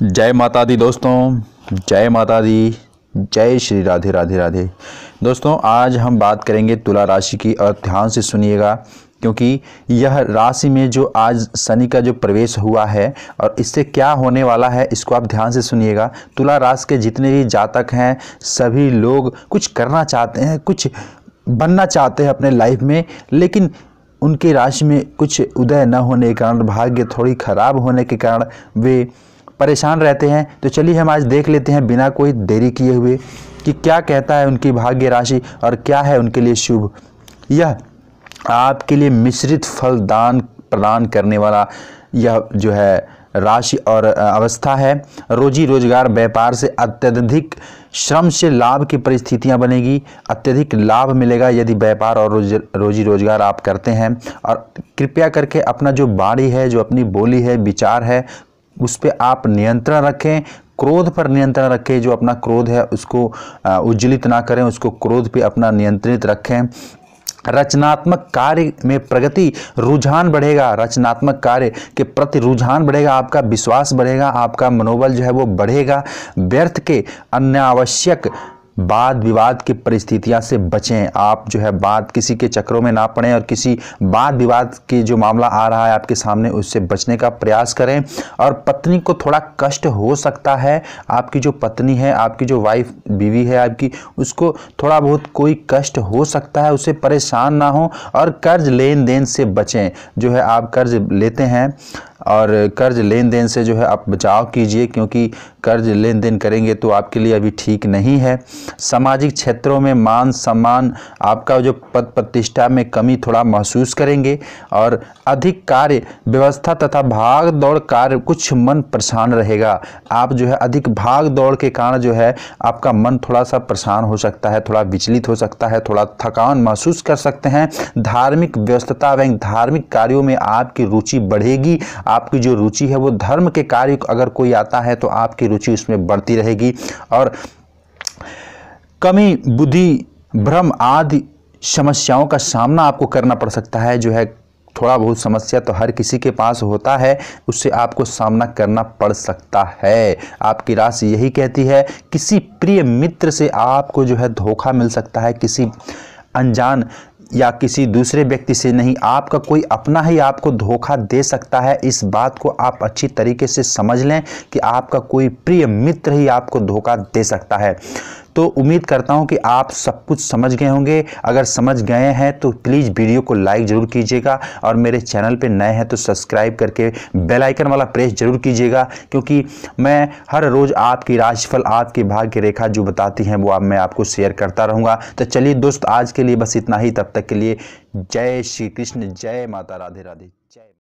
जय माता दी दोस्तों, जय माता दी, जय श्री राधे राधे राधे। दोस्तों, आज हम बात करेंगे तुला राशि की और ध्यान से सुनिएगा, क्योंकि यह राशि में जो आज शनि का जो प्रवेश हुआ है और इससे क्या होने वाला है, इसको आप ध्यान से सुनिएगा। तुला राशि के जितने भी जातक हैं, सभी लोग कुछ करना चाहते हैं, कुछ बनना चाहते हैं अपने लाइफ में, लेकिन उनकी राशि में कुछ उदय न होने के कारण, भाग्य थोड़ी खराब होने के कारण वे परेशान रहते हैं तो चलिए हम आज देख लेते हैं बिना कोई देरी किए हुए कि क्या कहता है उनकी भाग्य राशि और क्या है उनके लिए शुभ। यह आपके लिए मिश्रित फल दान प्रदान करने वाला यह जो है राशि और अवस्था है। रोजी रोज़गार, व्यापार से अत्यधिक श्रम से लाभ की परिस्थितियाँ बनेगी, अत्यधिक लाभ मिलेगा यदि व्यापार और रोज, रोजी रोज़गार आप करते हैं। और कृपया करके अपना जो बाड़ी है, जो अपनी बोली है, विचार है उस पर आप नियंत्रण रखें, क्रोध पर नियंत्रण रखें, जो अपना क्रोध है उसको उज्जलित ना करें, उसको क्रोध पे अपना नियंत्रित रखें। रचनात्मक कार्य में प्रगति, रुझान बढ़ेगा। रचनात्मक कार्य के प्रति रुझान बढ़ेगा, आपका विश्वास बढ़ेगा, आपका मनोबल जो है वो बढ़ेगा। व्यर्थ के, अनावश्यक आवश्यक वाद विवाद की परिस्थितियाँ से बचें। आप जो है बात किसी के चक्रों में ना पड़ें और किसी वाद विवाद की जो मामला आ रहा है आपके सामने, उससे बचने का प्रयास करें। और पत्नी को थोड़ा कष्ट हो सकता है। आपकी जो पत्नी है, आपकी जो वाइफ बीवी है आपकी, उसको थोड़ा बहुत कोई कष्ट हो सकता है, उसे परेशान ना हो और कर्ज लेन देन से बचें। जो है आप कर्ज लेते हैं और कर्ज लेन देन से जो है आप बचाव कीजिए, क्योंकि कर्ज लेन देन करेंगे तो आपके लिए अभी ठीक नहीं है। सामाजिक क्षेत्रों में मान सम्मान आपका जो पद प्रतिष्ठा में कमी थोड़ा महसूस करेंगे और अधिक कार्य, व्यवस्था तथा भाग दौड़ कार्य कुछ मन परेशान रहेगा। आप जो है अधिक भाग दौड़ के कारण जो है आपका मन थोड़ा सा परेशान हो सकता है, थोड़ा विचलित हो सकता है, थोड़ा थकान महसूस कर सकते हैं। धार्मिक व्यवस्थता एवं धार्मिक कार्यों में आपकी रुचि बढ़ेगी। आपकी जो रुचि है, वो धर्म के कार्य अगर कोई आता है तो आपकी रुचि उसमें बढ़ती रहेगी। और कमी, बुद्धि, भ्रम आदि समस्याओं का सामना आपको करना पड़ सकता है। जो है, थोड़ा बहुत समस्या तो हर किसी के पास होता है, उससे आपको सामना करना पड़ सकता है। आपकी राशि यही कहती है, किसी प्रिय मित्र से आपको जो है धोखा मिल सकता है, किसी अनजान या किसी दूसरे व्यक्ति से नहीं, आपका कोई अपना ही आपको धोखा दे सकता है। इस बात को आप अच्छी तरीके से समझ लें कि आपका कोई प्रिय मित्र ही आपको धोखा दे सकता है। तो उम्मीद करता हूँ कि आप सब कुछ समझ गए होंगे। अगर समझ गए हैं तो प्लीज़ वीडियो को लाइक ज़रूर कीजिएगा और मेरे चैनल पे नए हैं तो सब्सक्राइब करके बेल आइकन वाला प्रेस ज़रूर कीजिएगा, क्योंकि मैं हर रोज़ आपकी राशिफल, आपकी भाग्य रेखा जो बताती हैं, वो आप, मैं आपको शेयर करता रहूँगा। तो चलिए दोस्त, आज के लिए बस इतना ही। तब तक के लिए जय श्री कृष्ण, जय माता राधे राधे, जय।